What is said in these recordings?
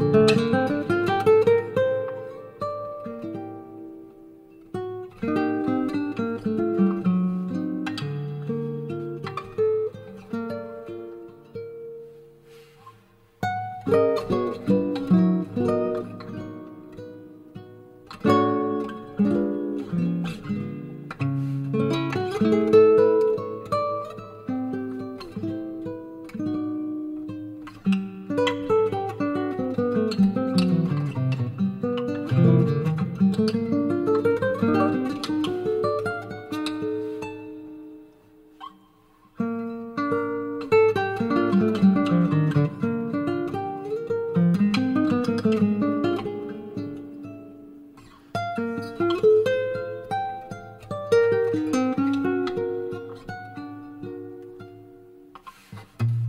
you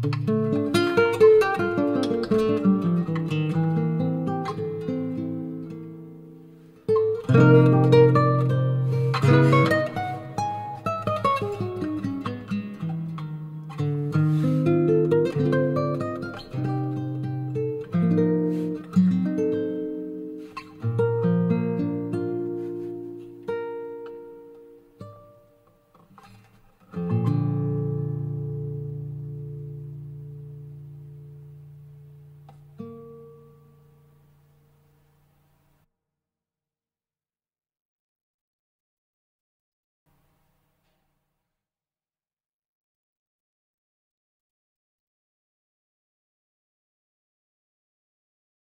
thank you